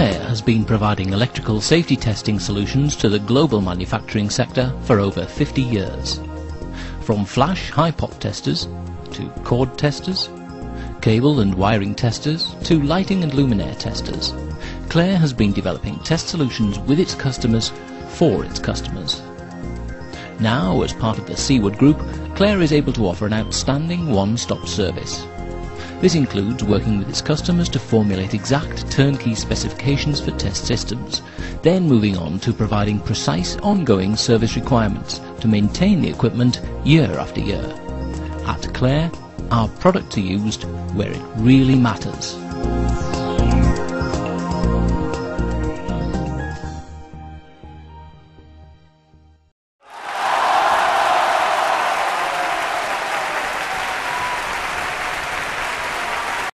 has been providing electrical safety testing solutions to the global manufacturing sector for over 50 years. From flash hipot testers to cord testers, cable and wiring testers to lighting and luminaire testers, Clare has been developing test solutions with its customers for its customers. Now, as part of the Seaward Group, Clare is able to offer an outstanding one-stop service. This includes working with its customers to formulate exact turnkey specifications for test systems, then moving on to providing precise ongoing service requirements to maintain the equipment year after year. At Clare, our products are used where it really matters.